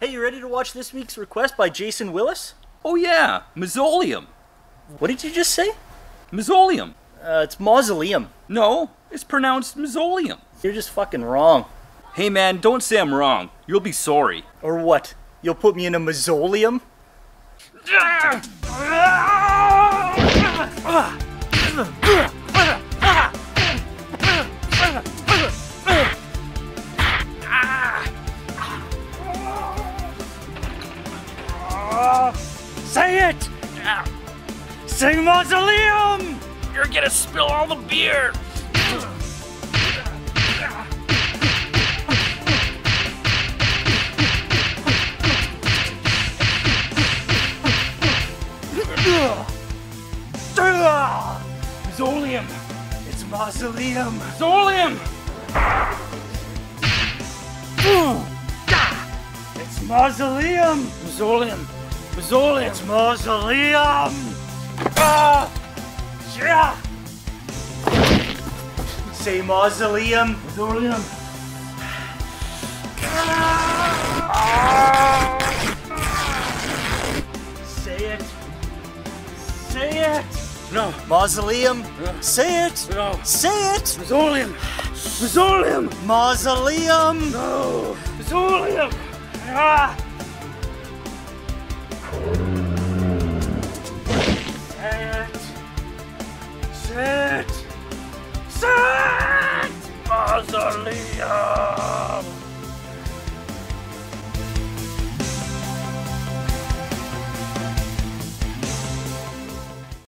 Hey, you ready to watch this week's request by Jason Willis? Oh yeah, mausoleum. What did you just say? Mausoleum. Uh, it's mausoleum. No, it's pronounced mausoleum. You're just fucking wrong. Hey man, don't say I'm wrong. You'll be sorry. Or what? You'll put me in a mausoleum? Say it! Sing mausoleum! You're gonna spill all the beer. Mausoleum! It's mausoleum! Mausoleum. It's mausoleum! Mausoleum. It's mausoleum! Ah! Yeah! Say mausoleum! Mausoleum. Say it! Say it! No. Mausoleum! Yeah. Say it! No. Say it! Mausoleum. Mausoleum. Mausoleum! No. Mausoleum. Ah! Say it!